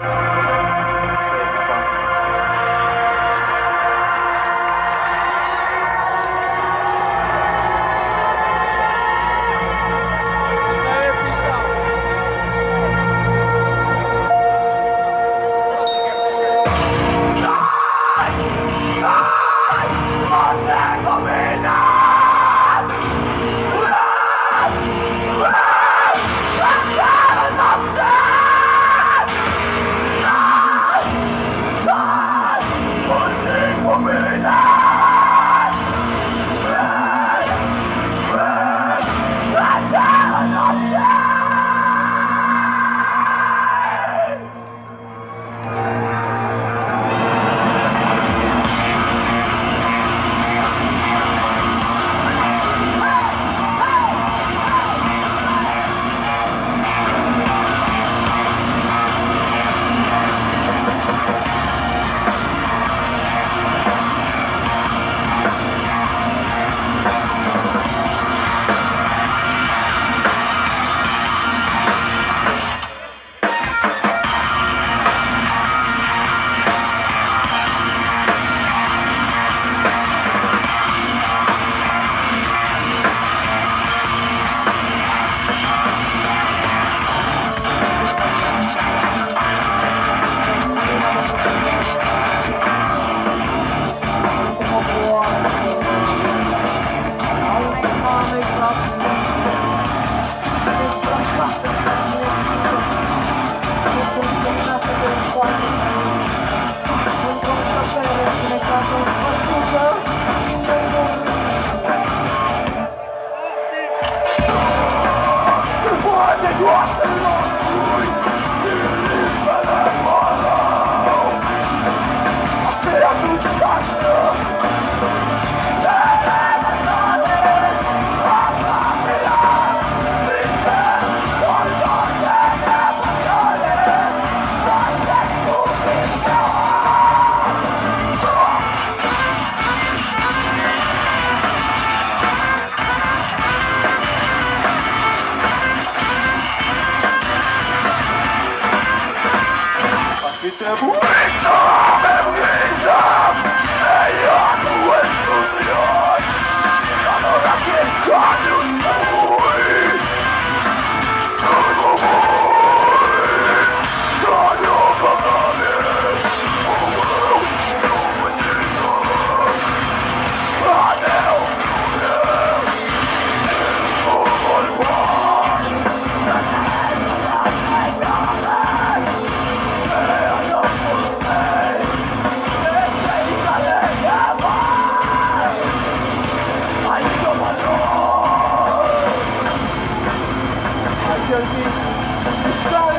you God shellfish. Describe